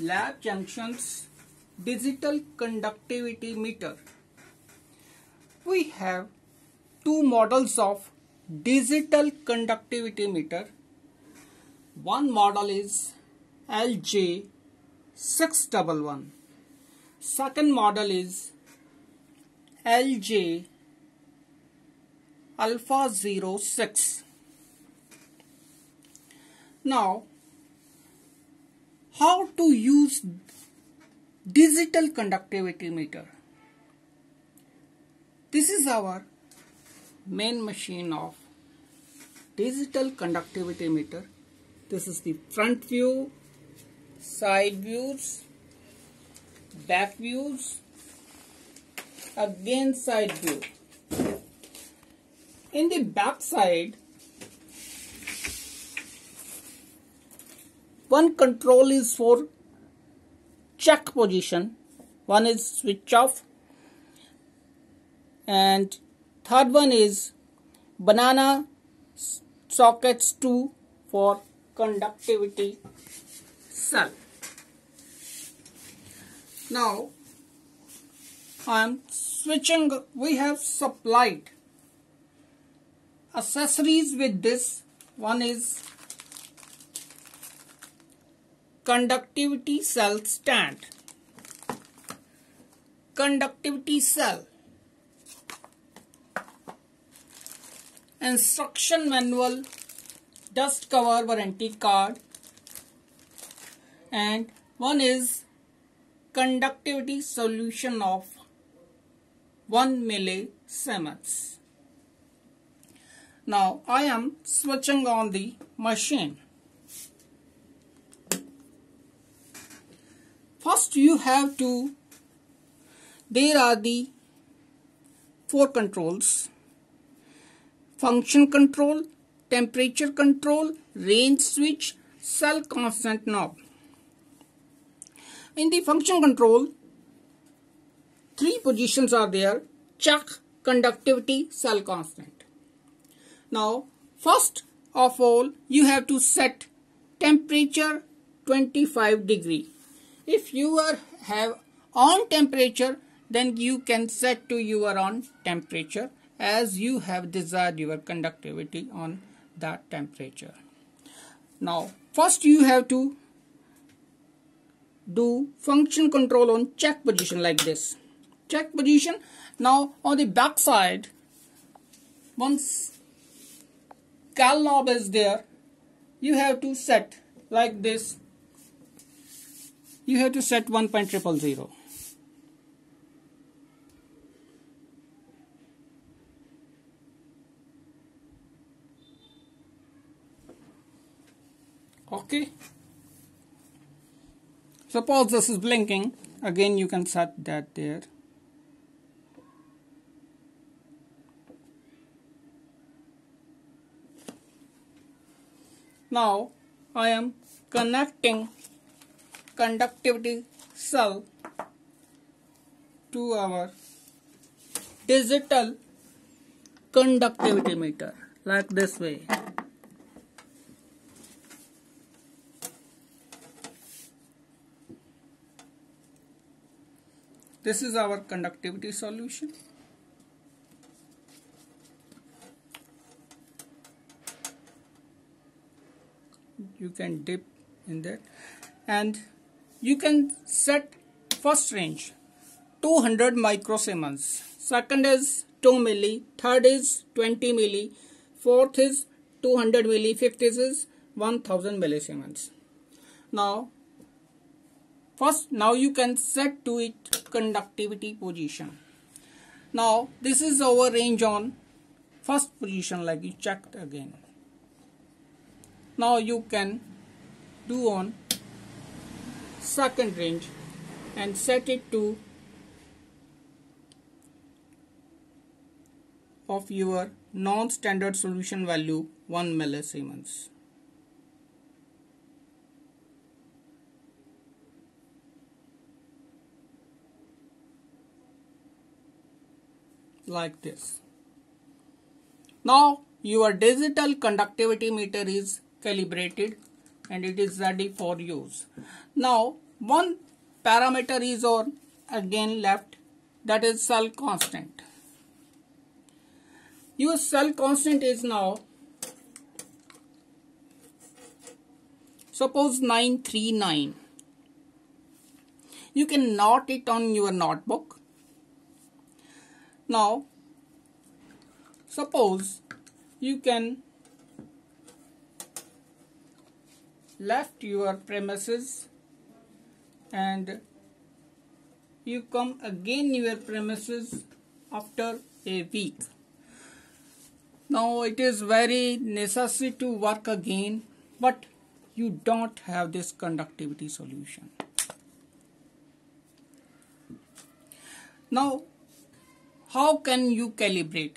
lab junctions digital conductivity meter. We have two models of digital conductivity meter. One model is LJ611. Second model is LJ alpha 06. Now, how to use digital conductivity meter? This is our main machine of digital conductivity meter. This is the front view, side views, back views, again side view. In the back side, one control is for check position, one is switch off. And third one is banana sockets 2 for conductivity cell. Now I am switching we have supplied accessories with this. One is conductivity cell stand conductivity cell instruction manual dust cover warranty card and one is conductivity solution of 1 millisiemens. Now I am switching on the machine. First you have to, there are the four controls function control, temperature control, range switch, cell constant knob. In the function control, three positions are there, check, conductivity, cell constant. Now, first of all, you have to set temperature 25 degree. If you are have on temperature, then you can set to your on temperature as you have desired your conductivity on that temperature. Now first you have to do function control on check position like this. Check position. Now on the back side once cal knob is there you have to set like this you have to set 1.000 okay. Suppose this is blinking. Again you can set that there. Now I am connecting conductivity. Cell to our digital conductivity meter. Like this way. This is our conductivity solution. You can dip in that. And you can set first range 200 microsiemens second is 2 milli third is 20 milli fourth is 200 milli fifth is 1000 millisiemens now first now you can set to it conductivity position. Now this is our range on first position. Like you checked again. Now you can do on second range and set it to of your non-standard solution value 1 millisiemens like this. Now your digital conductivity meter is calibrated and it is ready for use. Now one parameter is on again left that is cell constant. Your cell constant is now suppose 939 you can note it on your notebook. Now suppose you can left your premises and you come again your premises after a week. Now it is very necessary to work again but you don't have this conductivity solution. Now how can you calibrate?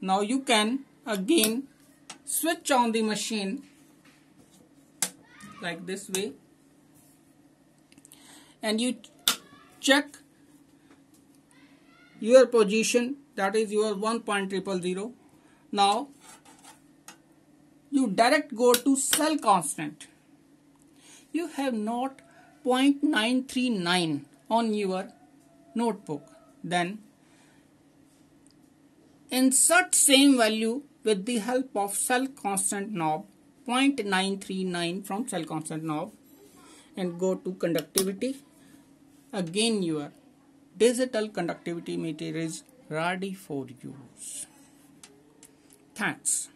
Now you can again switch on the machine like this way. And you check your position that is your 1.000 now you direct go to cell constant. You have not 0.939 on your notebook. Then insert same value with the help of cell constant knob 0.939 from cell constant knob and go to conductivity. Again your digital conductivity meter is ready for use. Thanks